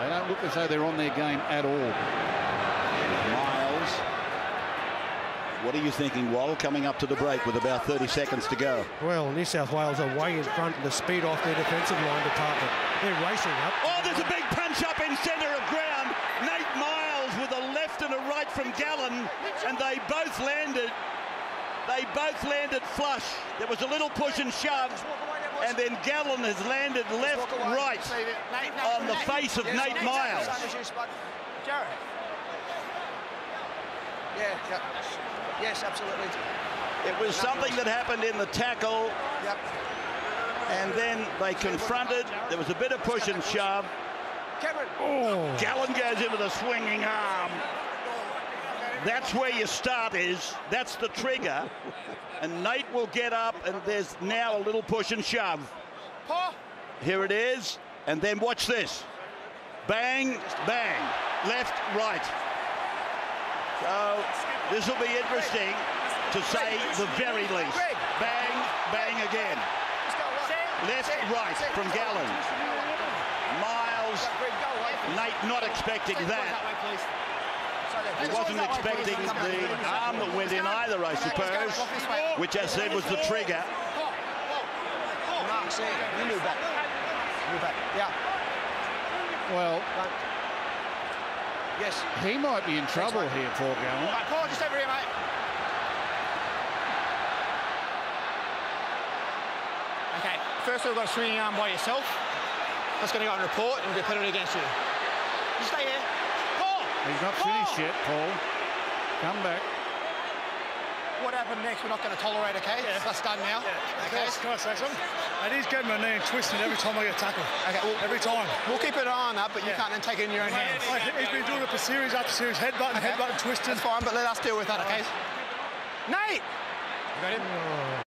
They don't look as though they're on their game at all. Miles. What are you thinking, Wall, coming up to the break with about 30 seconds to go? Well, New South Wales are way in front and the speed off their defensive line to target. They're racing up. Oh, there's a big punch up in centre of ground. Nate Myles with a left and a right from Gallen, and they both landed. They both landed flush. There was a little push and shove, and then Gallen has landed left, right on the face of Nate Myles. Jared. Yeah, yeah. Yes, absolutely. It was something that happened in the tackle, Yep. and then they confronted. There was a bit of push and shove. Cameron. Oh, Gallen goes into the swinging arm. That's where your start is. That's the trigger. And Nate will get up, and there's now a little push and shove. Here it is. And then watch this. Bang, bang. Left, right. So this will be interesting to say the very least. Bang, bang again. Left, right from Gallen. Myles, Nate not expecting that. He wasn't expecting the arm that went in either, I suppose, which I said was the trigger. Mark, see, you move back. Move back. Yeah. Well, Yes. he might be in trouble here, Paul Gallen. Right, Paul, just over here, mate. Okay, first we've got a swinging arm by yourself. That's going to go on report and we'll put it against you. You stay here. Paul! He's not finished yet, Paul. Come back. What happened next, we're not going to tolerate, okay? That's done now. Okay. Can I say something? And he's getting my knee and twisting every time I get tackled. Okay, well, Every time. We'll keep an eye on that, but you can't then take it in your own hands. Like, he's been doing it for series after series, headbutting, Okay. headbutting, twisting. That's fine, but let us deal with that, okay? Nate! You got him? Oh.